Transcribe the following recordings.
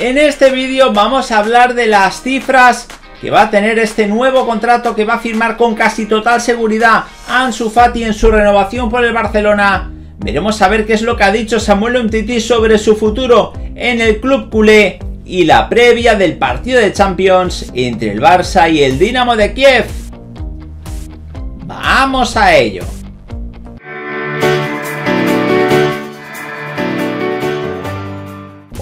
En este vídeo vamos a hablar de las cifras que va a tener este nuevo contrato que va a firmar con casi total seguridad Ansu Fati en su renovación por el Barcelona. Veremos a ver qué es lo que ha dicho Samuel Umtiti sobre su futuro en el club culé y la previa del partido de Champions entre el Barça y el Dinamo de Kiev. ¡Vamos a ello!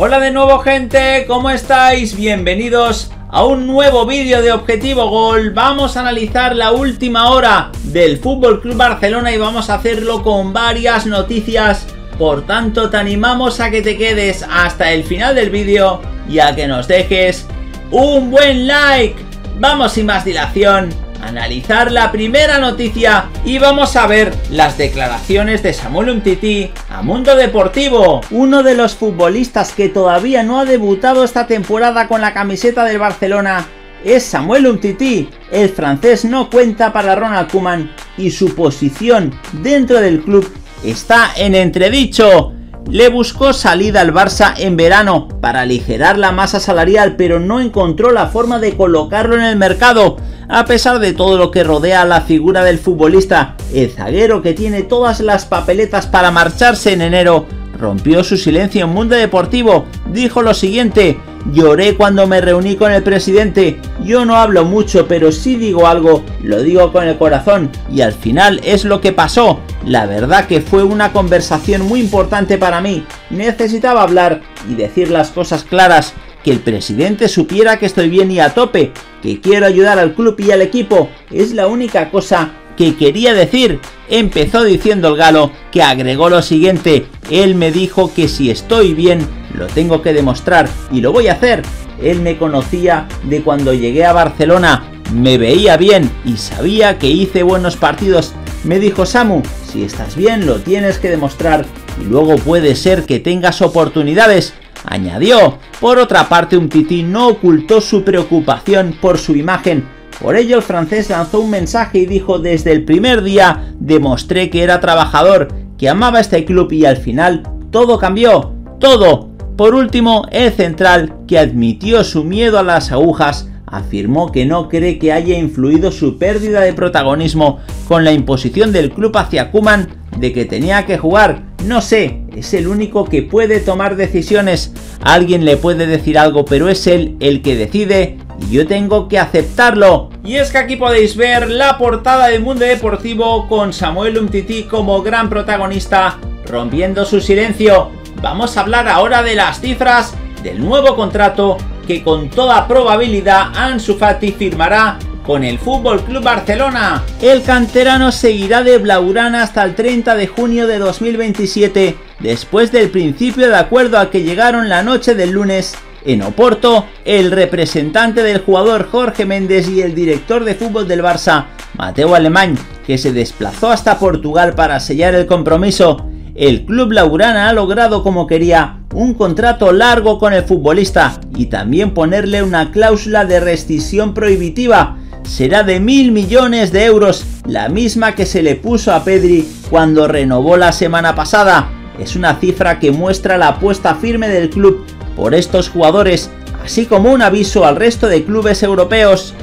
Hola de nuevo gente, ¿cómo estáis? Bienvenidos a un nuevo vídeo de Objetivo Gol. Vamos a analizar la última hora del Fútbol Club Barcelona y vamos a hacerlo con varias noticias. Por tanto, te animamos a que te quedes hasta el final del vídeo y a que nos dejes un buen like. Vamos sin más dilación analizar la primera noticia y vamos a ver las declaraciones de Samuel Umtiti a Mundo Deportivo. Uno de los futbolistas que todavía no ha debutado esta temporada con la camiseta del Barcelona es Samuel Umtiti. El francés no cuenta para Ronald Koeman y su posición dentro del club está en entredicho. Le buscó salida al Barça en verano para aligerar la masa salarial, pero no encontró la forma de colocarlo en el mercado. A pesar de todo lo que rodea a la figura del futbolista, el zaguero que tiene todas las papeletas para marcharse en enero, rompió su silencio en Mundo Deportivo. Dijo lo siguiente, lloré cuando me reuní con el presidente, yo no hablo mucho pero si digo algo, lo digo con el corazón y al final es lo que pasó. La verdad que fue una conversación muy importante para mí, necesitaba hablar y decir las cosas claras que el presidente supiera que estoy bien y a tope, que quiero ayudar al club y al equipo, es la única cosa que quería decir. Empezó diciendo el galo que agregó lo siguiente, él me dijo que si estoy bien, lo tengo que demostrar y lo voy a hacer. Él me conocía de cuando llegué a Barcelona, me veía bien y sabía que hice buenos partidos. Me dijo Samu, si estás bien lo tienes que demostrar y luego puede ser que tengas oportunidades añadió. Por otra parte, un tití no ocultó su preocupación por su imagen. Por ello, el francés lanzó un mensaje y dijo desde el primer día demostré que era trabajador, que amaba este club y al final todo cambió, todo. Por último, el central, que admitió su miedo a las agujas, afirmó que no cree que haya influido su pérdida de protagonismo con la imposición del club hacia Kuman de que tenía que jugar. No sé, es el único que puede tomar decisiones. Alguien le puede decir algo, pero es él el que decide y yo tengo que aceptarlo. Y es que aquí podéis ver la portada del Mundo Deportivo con Samuel Umtiti como gran protagonista, rompiendo su silencio. Vamos a hablar ahora de las cifras del nuevo contrato que con toda probabilidad Ansu Fati firmará con el Fútbol Club Barcelona. El canterano seguirá de Blaurana hasta el 30 de junio de 2027, después del principio de acuerdo al que llegaron la noche del lunes en Oporto, el representante del jugador Jorge Méndez y el director de fútbol del Barça, Mateo Alemán, que se desplazó hasta Portugal para sellar el compromiso. El club Laurana ha logrado como quería un contrato largo con el futbolista y también ponerle una cláusula de rescisión prohibitiva será de mil millones de euros, la misma que se le puso a Pedri cuando renovó la semana pasada. Es una cifra que muestra la apuesta firme del club por estos jugadores, así como un aviso al resto de clubes europeos.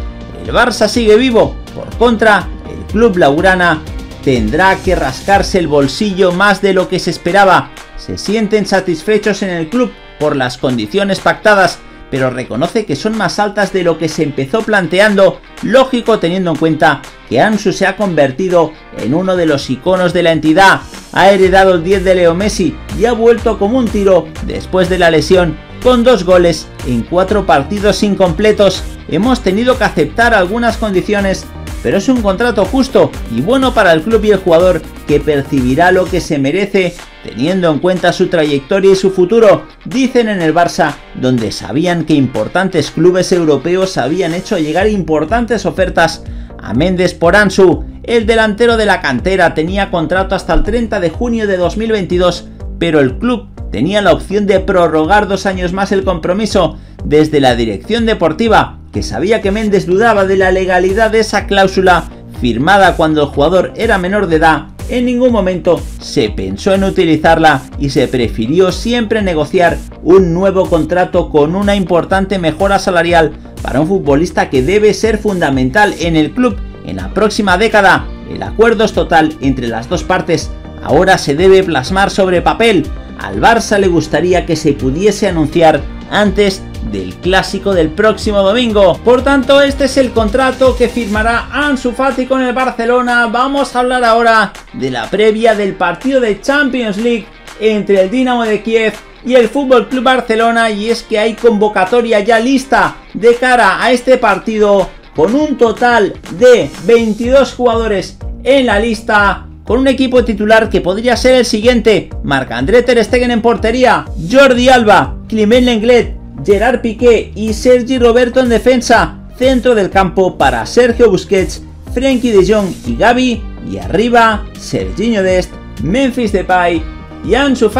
El Barça sigue vivo, por contra, el club Laurana tendrá que rascarse el bolsillo más de lo que se esperaba. Se sienten satisfechos en el club por las condiciones pactadas pero reconoce que son más altas de lo que se empezó planteando, lógico teniendo en cuenta que Ansu se ha convertido en uno de los iconos de la entidad, ha heredado el 10 de Leo Messi y ha vuelto como un tiro después de la lesión con dos goles en cuatro partidos incompletos. Hemos tenido que aceptar algunas condiciones, pero es un contrato justo y bueno para el club y el jugador que percibirá lo que se merece teniendo en cuenta su trayectoria y su futuro, dicen en el Barça, donde sabían que importantes clubes europeos habían hecho llegar importantes ofertas a Méndez por Ansu. El delantero de la cantera tenía contrato hasta el 30 de junio de 2022, pero el club tenía la opción de prorrogar dos años más el compromiso desde la dirección deportiva, que sabía que Méndez dudaba de la legalidad de esa cláusula firmada cuando el jugador era menor de edad en ningún momento se pensó en utilizarla y se prefirió siempre negociar un nuevo contrato con una importante mejora salarial para un futbolista que debe ser fundamental en el club en la próxima década. El acuerdo es total entre las dos partes. Ahora se debe plasmar sobre papel. Al Barça le gustaría que se pudiese anunciar antes del clásico del próximo domingo. Por tanto, este es el contrato que firmará Ansu Fati con el Barcelona. Vamos a hablar ahora de la previa del partido de Champions League entre el Dinamo de Kiev y el Fútbol Club Barcelona y es que hay convocatoria ya lista de cara a este partido con un total de 22 jugadores en la lista con un equipo titular que podría ser el siguiente: Marc-André Ter Stegen en portería, Jordi Alba, Clement Lenglet, Gerard Piqué y Sergi Roberto en defensa, centro del campo para Sergio Busquets, Frenkie de Jong y Gaby, y arriba Serginho Dest, Memphis Depay y Ansu.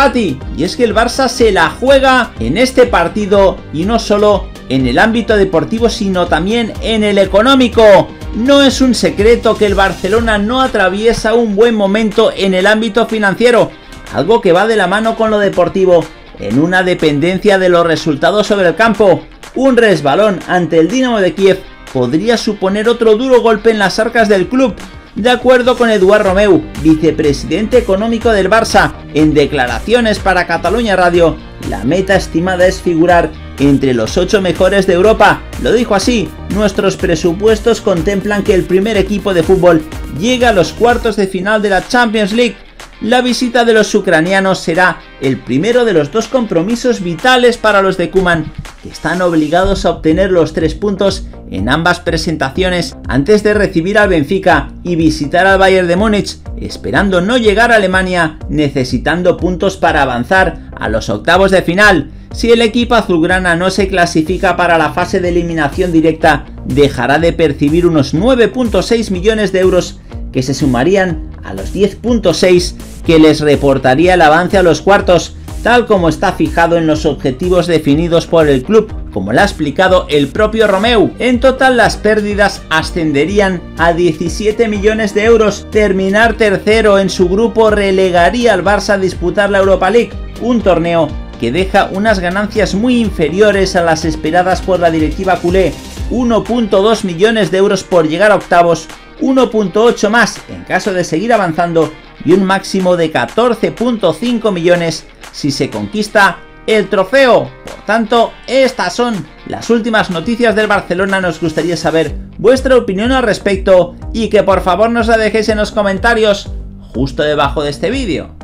Y es que el Barça se la juega en este partido y no solo en el ámbito deportivo sino también en el económico. No es un secreto que el Barcelona no atraviesa un buen momento en el ámbito financiero, algo que va de la mano con lo deportivo en una dependencia de los resultados sobre el campo. Un resbalón ante el Dinamo de Kiev podría suponer otro duro golpe en las arcas del club. De acuerdo con Eduard Romeu, vicepresidente económico del Barça, en declaraciones para Cataluña Radio, la meta estimada es figurar entre los 8 mejores de Europa. Lo dijo así, nuestros presupuestos contemplan que el primer equipo de fútbol llega a los cuartos de final de la Champions League la visita de los ucranianos será el primero de los dos compromisos vitales para los de Kuman, que están obligados a obtener los tres puntos en ambas presentaciones antes de recibir al Benfica y visitar al Bayern de Múnich, esperando no llegar a Alemania necesitando puntos para avanzar a los octavos de final. Si el equipo azulgrana no se clasifica para la fase de eliminación directa, dejará de percibir unos 9.6 millones de euros que se sumarían a los 10.6 que les reportaría el avance a los cuartos, tal como está fijado en los objetivos definidos por el club, como lo ha explicado el propio Romeu. En total las pérdidas ascenderían a 17 millones de euros. Terminar tercero en su grupo relegaría al Barça a disputar la Europa League, un torneo que deja unas ganancias muy inferiores a las esperadas por la directiva culé, 1.2 millones de euros por llegar a octavos 1.8 más en caso de seguir avanzando y un máximo de 14.5 millones si se conquista el trofeo. Por tanto, estas son las últimas noticias del Barcelona. Nos gustaría saber vuestra opinión al respecto y que por favor nos la dejéis en los comentarios justo debajo de este vídeo.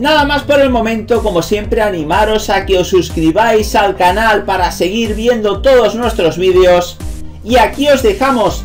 Nada más por el momento, como siempre animaros a que os suscribáis al canal para seguir viendo todos nuestros vídeos. Y aquí os dejamos